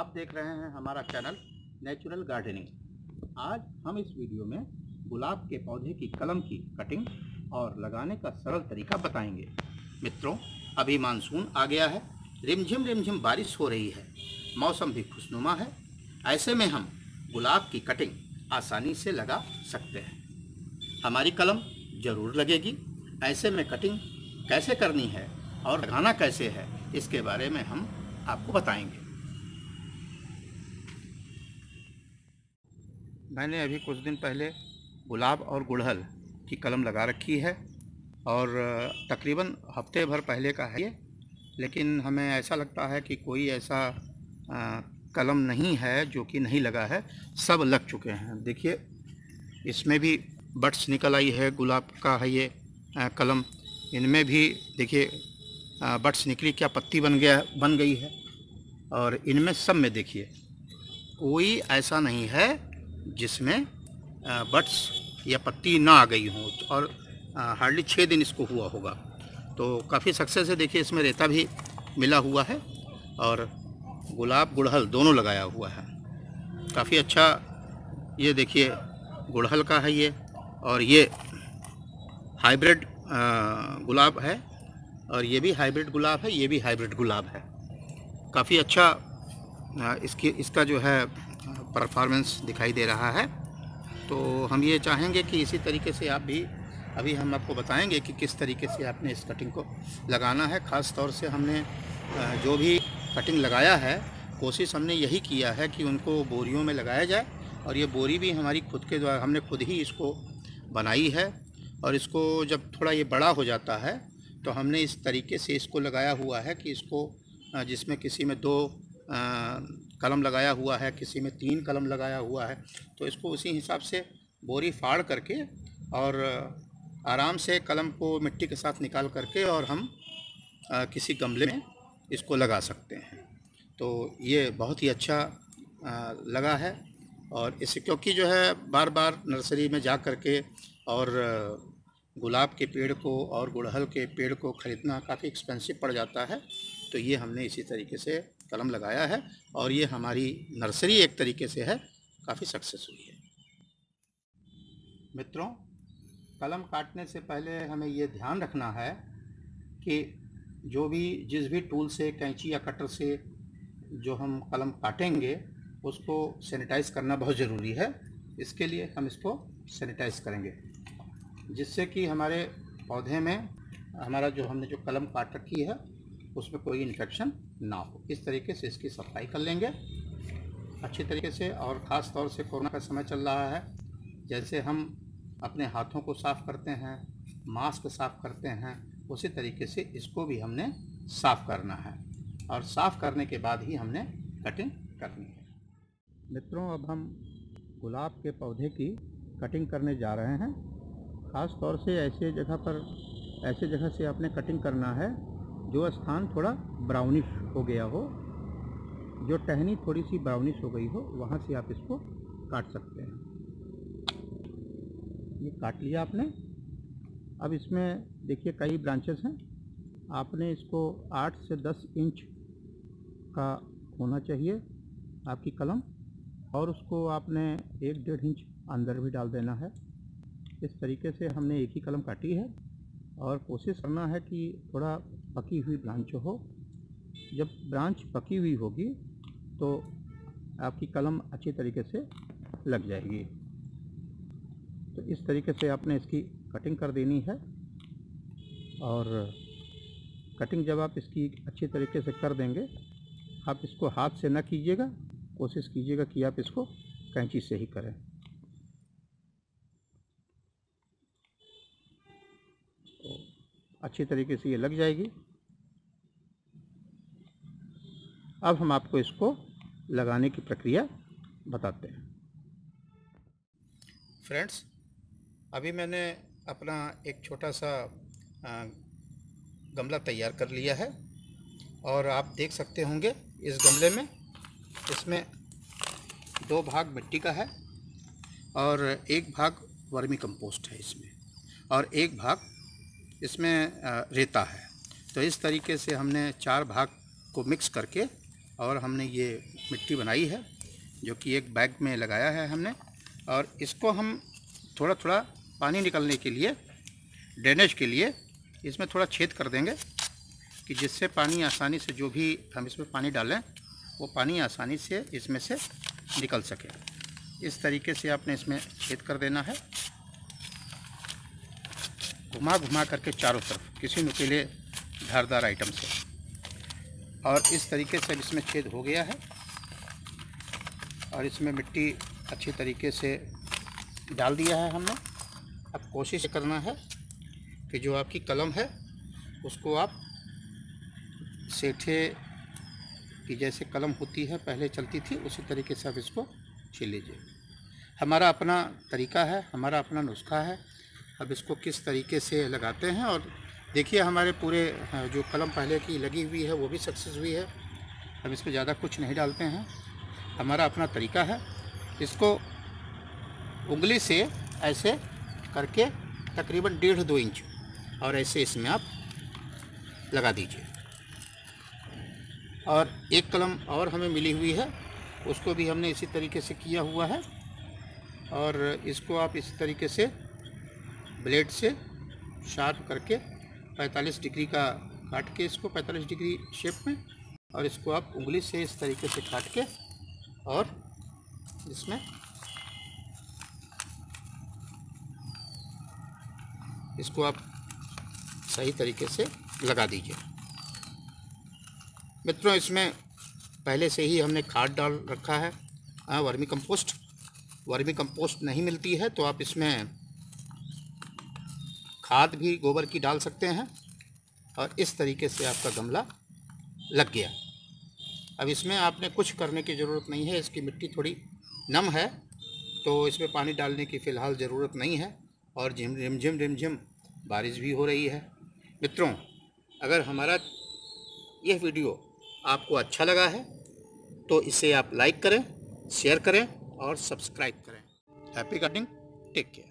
आप देख रहे हैं हमारा चैनल नेचुरल गार्डनिंग। आज हम इस वीडियो में गुलाब के पौधे की कलम की कटिंग और लगाने का सरल तरीका बताएँगे। मित्रों, अभी मानसून आ गया है, रिमझिम रिमझिम बारिश हो रही है, मौसम भी खुशनुमा है, ऐसे में हम गुलाब की कटिंग आसानी से लगा सकते हैं। हमारी कलम ज़रूर लगेगी, ऐसे में कटिंग कैसे करनी है और लगाना कैसे है, इसके बारे में हम आपको बताएँगे। मैंने अभी कुछ दिन पहले गुलाब और गुड़हल की कलम लगा रखी है और तकरीबन हफ़्ते भर पहले का है ये लेकिन हमें ऐसा लगता है कि कोई ऐसा आ, कलम नहीं है जो कि नहीं लगा है। सब लग चुके हैं। देखिए इसमें भी बट्स निकल आई है गुलाब का है ये आ, कलम। इनमें भी देखिए बट्स निकली क्या पत्ती बन गया बन गई है। और इनमें सब में देखिए कोई ऐसा नहीं है जिसमें बट्स या पत्ती ना आ गई हो, और हार्डली छः दिन इसको हुआ होगा। तो काफ़ी सक्सेस है, देखिए इसमें रेता भी मिला हुआ है, और गुलाब, गुड़हल दोनों लगाया हुआ है। काफ़ी अच्छा ये देखिए, गुड़हल का है ये, और ये हाइब्रिड गुलाब है, और ये भी हाइब्रिड गुलाब है, ये भी हाइब्रिड गुलाब है। काफ़ी अच्छा इसकी, इसका जो है परफॉर्मेंस दिखाई दे रहा है। तो हम ये चाहेंगे कि इसी तरीके से आप भी, अभी हम आपको बताएँगे कि किस तरीके से आपने इस कटिंग को लगाना है। ख़ास तौर से हमने जो भी कटिंग लगाया है, कोशिश हमने यही किया है कि उनको बोरियों में लगाया जाए और ये बोरी भी हमारी खुद के द्वारा, हमने खुद ही इसको बनाई है और इसको जब थोड़ा ये बड़ा हो जाता है तो हमने इस तरीके से इसको लगाया हुआ है कि इसको जिसमें किसी में दो कलम लगाया हुआ है, किसी में तीन कलम लगाया हुआ है तो इसको उसी हिसाब से बोरी फाड़ करके और आराम से कलम को मिट्टी के साथ निकाल करके और हम किसी गमले में इसको लगा सकते हैं। तो ये बहुत ही अच्छा लगा है और इसे, क्योंकि जो है बार बार नर्सरी में जा कर के और गुलाब के पेड़ को और गुड़हल के पेड़ को ख़रीदना काफ़ी एक्सपेंसिव पड़ जाता है तो ये हमने इसी तरीके से कलम लगाया है और ये हमारी नर्सरी एक तरीके से है, काफ़ी सक्सेस हुई है। मित्रों, कलम काटने से पहले हमें ये ध्यान रखना है कि जो भी, जिस भी टूल से, कैंची या कटर से जो हम कलम काटेंगे, उसको सैनिटाइज़ करना बहुत ज़रूरी है। इसके लिए हम इसको सैनिटाइज़ करेंगे। जिससे कि हमारे पौधे में, हमारा जो हमने जो कलम काट रखी है उसमें कोई इन्फेक्शन ना हो। इस तरीके से इसकी सफ़ाई कर लेंगे। अच्छी तरीके से और ख़ास तौर से कोरोना का समय चल रहा है। जैसे हम अपने हाथों को साफ़ करते हैं, मास्क साफ़ करते हैं, उसी तरीके से इसको भी हमने साफ़ करना है। और साफ़ करने के बाद ही हमने कटिंग करनी है। मित्रों, अब हम गुलाब के पौधे की कटिंग करने जा रहे हैं। ख़ास तौर से ऐसे जगह पर, ऐसे जगह से आपने कटिंग करना है। जो स्थान थोड़ा ब्राउनिश हो गया हो, जो टहनी थोड़ी सी ब्राउनिश हो गई हो, वहाँ से आप इसको काट सकते हैं। ये काट लिया आपने। अब इसमें देखिए कई ब्रांचेस हैं। आपने इसको 8 से 10 इंच का होना चाहिए आपकी कलम, और उसको आपने एक डेढ़ इंच अंदर भी डाल देना है। इस तरीके से हमने एक ही कलम काटी है, और कोशिश करना है कि थोड़ा पकी हुई ब्रांच हो। जब ब्रांच पकी हुई होगी तो आपकी कलम अच्छी तरीके से लग जाएगी। तो इस तरीके से आपने इसकी कटिंग कर देनी है और कटिंग जब आप इसकी अच्छी तरीके से कर देंगे, आप इसको हाथ से ना कीजिएगा, कोशिश कीजिएगा कि आप इसको कैंची से ही करें। अच्छी तरीके से ये लग जाएगी। अब हम आपको इसको लगाने की प्रक्रिया बताते हैं। फ्रेंड्स, अभी मैंने अपना एक छोटा सा गमला तैयार कर लिया है और आप देख सकते होंगे इस गमले में, इसमें दो भाग मिट्टी का है और एक भाग वर्मी कंपोस्ट है इसमें और एक भाग इसमें रेता है। तो इस तरीके से हमने चार भाग को मिक्स करके और हमने ये मिट्टी बनाई है, जो कि एक बैग में लगाया है हमने। और इसको हम थोड़ा थोड़ा पानी निकलने के लिए, ड्रेनेज के लिए इसमें थोड़ा छेद कर देंगे, कि जिससे पानी आसानी से जो भी हम इसमें पानी डालें, वो पानी आसानी से इसमें से निकल सके। इस तरीके से आपने इसमें छेद कर देना है। घुमा घुमा करके चारों तरफ़, किसी नुकीले धारदार आइटम से। और इस तरीके से इसमें छेद हो गया है। और इसमें मिट्टी अच्छी तरीके से डाल दिया है हमने। अब कोशिश करना है कि जो आपकी कलम है, उसको आप सेठे की जैसे कलम होती है, पहले चलती थी, उसी तरीके से आप इसको छीन लीजिए। हमारा अपना तरीका है, हमारा अपना नुस्खा है। अब इसको किस तरीके से लगाते हैं और देखिए हमारे पूरे जो कलम पहले की लगी हुई है वो भी सक्सेस हुई है। हम इसमें ज़्यादा कुछ नहीं डालते हैं। हमारा अपना तरीका है। इसको उंगली से ऐसे करके तकरीबन डेढ़ दो इंच और ऐसे इसमें आप लगा दीजिए। और एक कलम और हमें मिली हुई है। उसको भी हमने इसी तरीके से किया हुआ है। और इसको आप इस तरीके से ब्लेड से शार्प करके 45 डिग्री का काट के इसको 45 डिग्री शेप में, और इसको आप उंगली से इस तरीके से काट के, और इसमें इसको आप सही तरीके से लगा दीजिए। मित्रों, इसमें पहले से ही हमने खाद डाल रखा है। हाँ वर्मी कंपोस्ट वर्मी कंपोस्ट नहीं मिलती है तो आप इसमें खाद भी गोबर की डाल सकते हैं। और इस तरीके से आपका गमला लग गया। अब इसमें आपने कुछ करने की ज़रूरत नहीं है। इसकी मिट्टी थोड़ी नम है तो इसमें पानी डालने की फ़िलहाल ज़रूरत नहीं है। और झिम रिम झिम रिम झिम बारिश भी हो रही है। मित्रों, अगर हमारा यह वीडियो आपको अच्छा लगा है तो इसे आप लाइक करें, शेयर करें और सब्सक्राइब करें। Happy gardening. Take care.